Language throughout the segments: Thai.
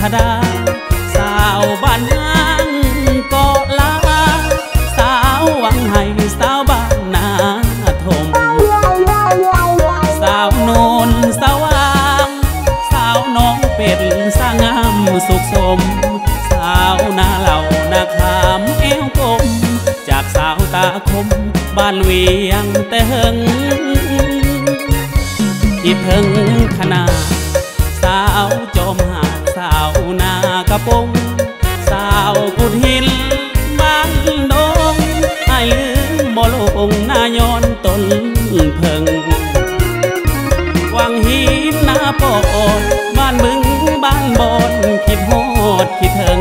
ธดา สาวบ้านห้างเกาะลา สาววังไห้สาวบ้านนาทม สาวนนสาวางสาวน้องเป็ดสาวงามสุขสม สาวนาเหล่านาขามเอวกลมจากสาวตาคม บ้านเวียงแต่หึงคิพิงขนาดสาวจอมหาาวนากระปงสาวกุดหินบ้านดงไอ้ลืมบ่ลงนายอนตนเพิงวังหินนาปอดบ้านมึงบ้านบอนคิดโหดคิดถึง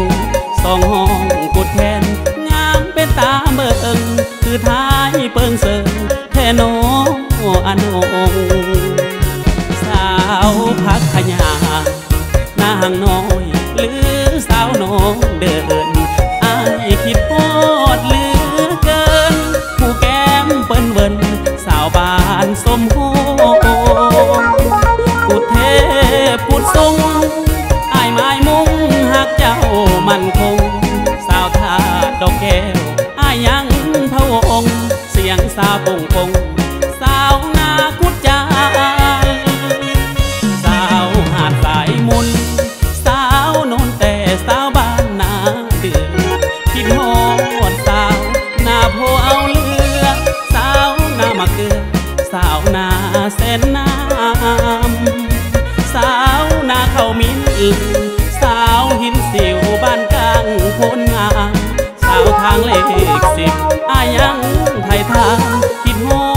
สองห้องกุดแทนงามเป็นตาเบิ่งคือท้ายเปิงเสิงแท่โนอนงสาวพักขยานางน้อยหรือสาวน้องเดินอายคิดโหดเหลือเกิน ผู้แก้มเปิ้นเวินสาวบ้านสมโหกุดเทพกุดทรงอายไม้มุงหักเจ้ามันคง สาวทาดอกแก้วอายยังพะวงเสียงสาวปงปงสาวนากุดจ สาวนาแสนน้ำสาวนาเขามินสาวหินสิวบ้านกลางโพนงาม สาวทางเลขสิบอายังไทยทางคิดฮอ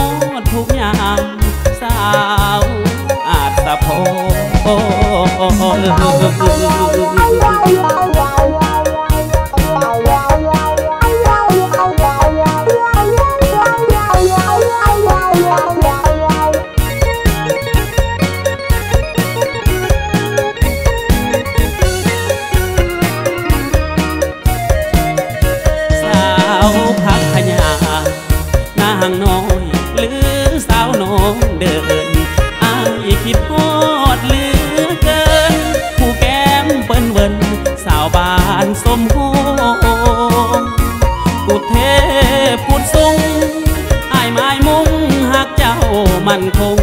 มันคง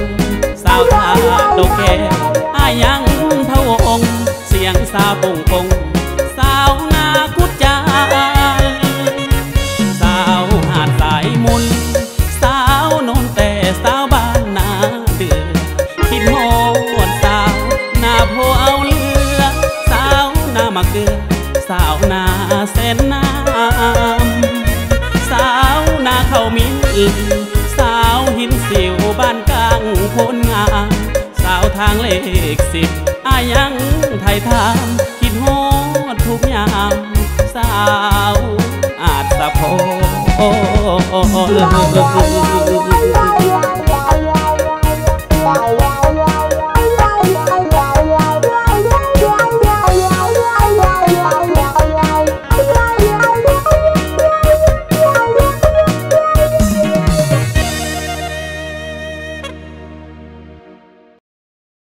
สาวทาดอกแก้วอายังพะวงเสียงสาวปงปงสาวนากุดจาสาวหาดสายมุนสาวนนแต่สาวบ้านนาเดือคิดโหดสาวนาโพเอาเรือสาวนามาเกลือสาวนาเส้นน้ำสาวนาเขามินสาวหิน สิวบ้านกลางพนงามสาวทางเลขสิบอายังไทยทามคิดฮอดทุกยามสาวอาจสะโพ